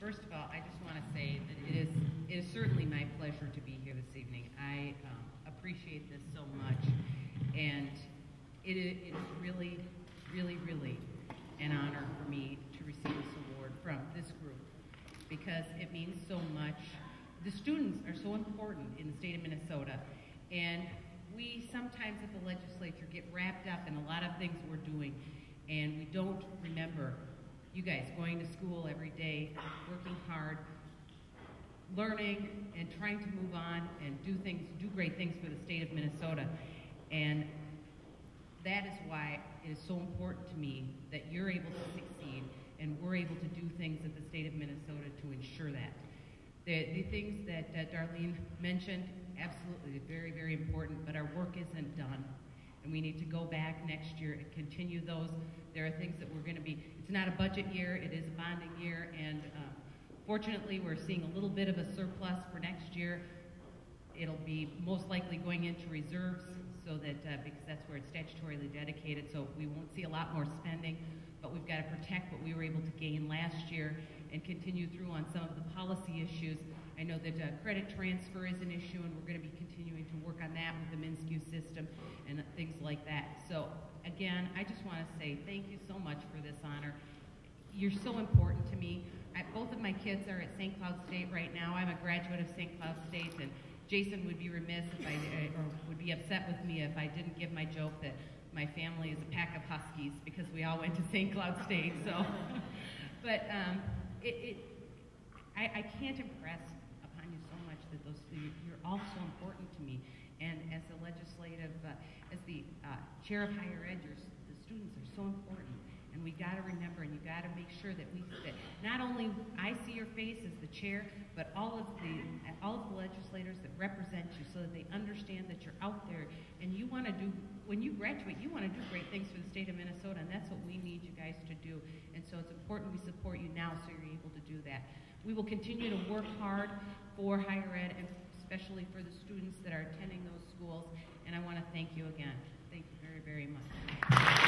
First of all, I just want to say that it is, it is certainly my pleasure to be here this evening. I um, appreciate this so much, and it is, really, really, really an honor for me to receive this award from this group because it means so much. The students are so important in the state of Minnesota, and we sometimes at the legislature get wrapped up in a lot of things we're doing, and we don't remember you guys going to school every day, working hard, learning, and trying to move on and do things, do great things for the state of Minnesota. And that is why it is so important to me that you're able to succeed and we're able to do things at the state of Minnesota to ensure that. The, the things that uh, Darlene mentioned, absolutely very, very important, but our work isn't done. And we need to go back next year and continue those. There are things that we're going to be, it's not a budget year, it is a bonding year, and uh, fortunately we're seeing a little bit of a surplus for next year. It'll be most likely going into reserves so that, uh, because that's where it's statutorily dedicated, so we won't see a lot more spending, but we've got to protect what we were able to gain last year and continue through on some of the policy issues. I know that uh, credit transfer is an issue, and we're going to be continuing to work on that with the MnSCU system and things like that. So again, I just want to say thank you so much for this honor. You're so important to me. I, both of my kids are at St. Cloud State right now. I'm a graduate of St. Cloud State, and Jason would be remiss if I, or would be upset with me if I didn't give my joke that my family is a pack of huskies because we all went to St. Cloud State. So, but um, it, it I, I, can't impress upon you so much that those you're all so important to me. And as the legislative, uh, as the uh, chair of higher ed, your, the students are so important. And we got to remember, and you got to make sure that we that not only I see your face as the chair, but all of the all of the legislators that represent you, so that they understand that you're out there and you want to do. When you graduate, you want to do great things for the state of Minnesota, and that's what we to do. And so it's important we support you now, so you're able to do that. We will continue to work hard for higher ed and especially for the students that are attending those schools. And I want to thank you again. Thank you very, very much.